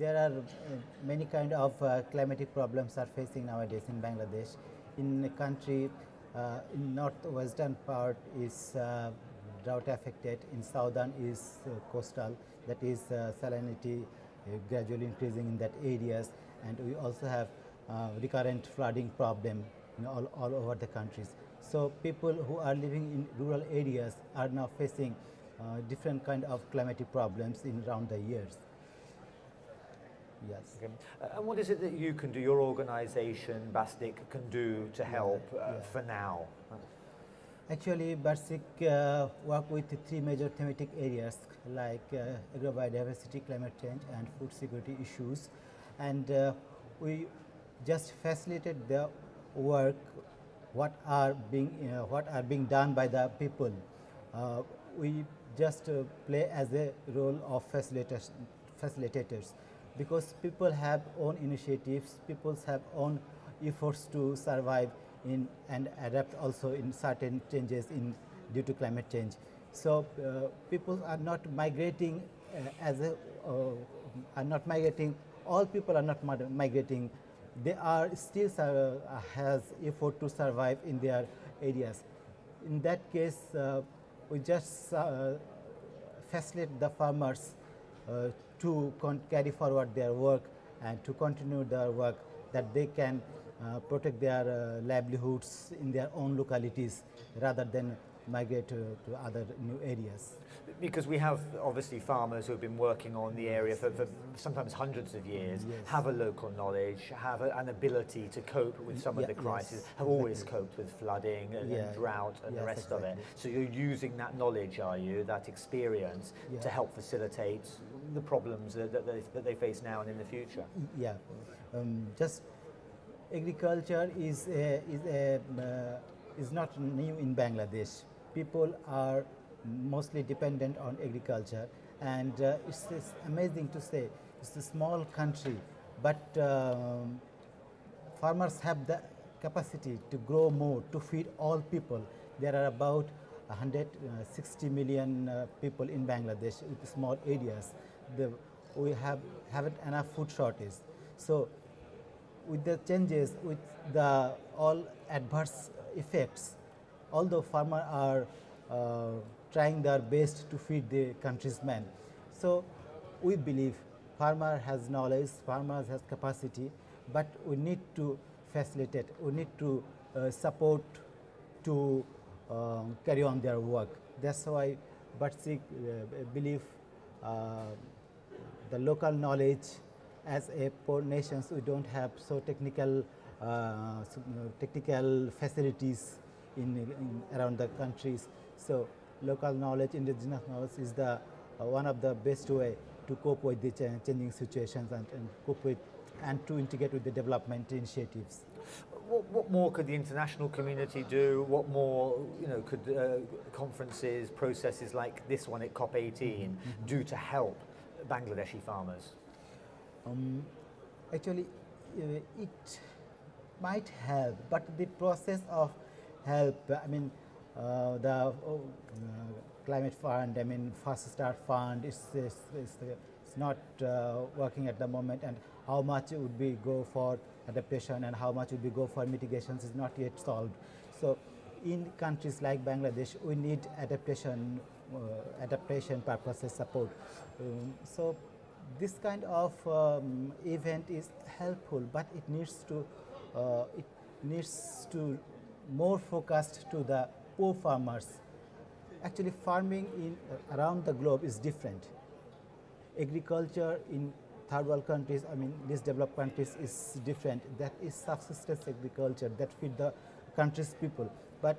there are uh, many kind of uh, climatic problems are facing nowadays in Bangladesh. In the country, uh, in northwestern part is drought affected. In southern is coastal, that is salinity gradually increasing in that areas, and we also have recurrent flooding problem all, all over the countries. So people who are living in rural areas are now facing uh, different kind of climatic problems in around the years. Yes. Okay. Uh, And what is it that you can do, your organisation, BARCIK, can do to help uh, yeah. for now? Actually, BARCIK uh, work with three major thematic areas like uh, agrobiodiversity, climate change, and food security issues. And uh, we just facilitate the work what are being uh, what are being done by the people. Uh, we just uh, play as a role of facilitators, facilitators because people have own initiatives, people have own efforts to survive in and adapt also in certain changes in due to climate change. So uh, people are not migrating uh, as a uh, are not migrating. All people are not migrating. They are still uh, has effort to survive in their areas. In that case, uh, we just uh, facilitate the farmers to con- carry forward their work and to continue their work that they can uh, protect their uh, livelihoods in their own localities rather than migrate to, to other new areas. Because we have obviously farmers who have been working on the area for, for sometimes hundreds of years, Yes. have a local knowledge, have a, an ability to cope with some of the crises, yes, have always coped with flooding and, Yeah, and drought and the yes, rest of it. So you're using that knowledge, are you, that experience, to help facilitate the problems that, that, they, that they face now and in the future? Yeah, um, just agriculture is a, is a, uh, is not new in Bangladesh. People are mostly dependent on agriculture, and uh, it's, it's amazing to say it's a small country, but um, farmers have the capacity to grow more to feed all people. There are about 160 million uh, people in Bangladesh with small areas. The, we have haven't enough food shortage. So with the changes, with the all adverse effects, although farmers are uh, trying their best to feed the country's men. So we believe farmer has knowledge, farmers has capacity, but we need to facilitate, we need to uh, support to um, carry on their work. That's why Barcik uh, believe uh, the local knowledge. As a poor nations we don't have so technical uh, so, you know, technical facilities in, in around the countries. So local knowledge indigenous knowledge is the uh, one of the best way to cope with the cha- changing situations and, and cope with and to integrate with the development initiatives. What, what more could the international community do? What more, you know, could uh, conferences, processes like this one at COP18 do to help Bangladeshi farmers? Um, actually, uh, it might help, but the process of help, I mean, uh, the uh, climate fund, I mean, Fast Start Fund, is is is it's not uh, working at the moment, and how much would be go for adaptation and how much would be go for mitigations is not yet solved. So, in countries like Bangladesh, we need adaptation, adaptation purposes support. Um, so this kind of um, event is helpful, but it needs to uh, it needs to more focused to the poor farmers. Actually, farming in uh, around the globe is different. Agriculture in third world countries, I mean, least developed countries is different. That is subsistence agriculture that feed the country's people. But